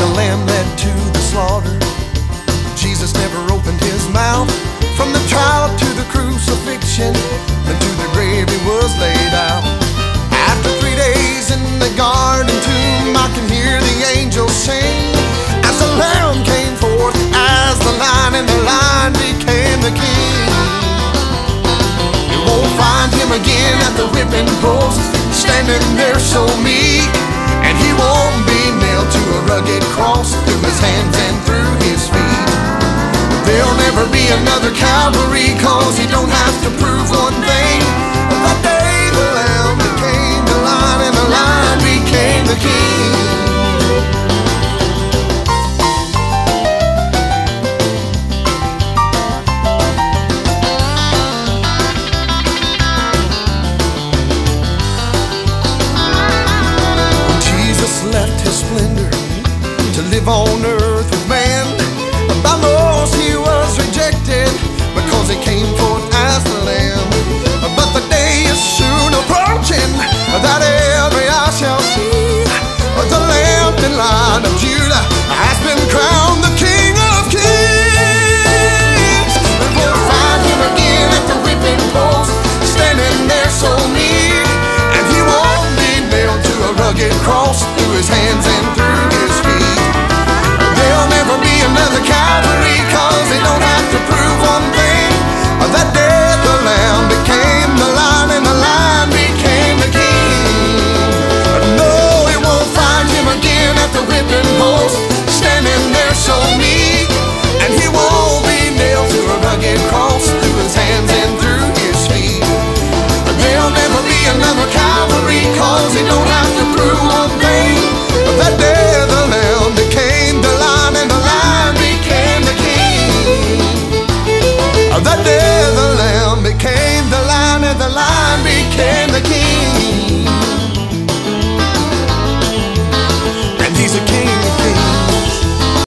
the lamb led to the slaughter. Jesus never opened his mouth. From the trial to the crucifixion, and to the grave he was laid out. After three days in the garden tomb, I can hear the angels sing. As the lamb came forth, as the lion, and the lion became the king. You won't find him again at the whipping post, standing there so meek, and he won't be nailed to a rugged cross. Another Calvary, cause he don't have to prove one thing. That day the lamb became the lion, and the lion became the king. Jesus left his splendor to live on earth lamb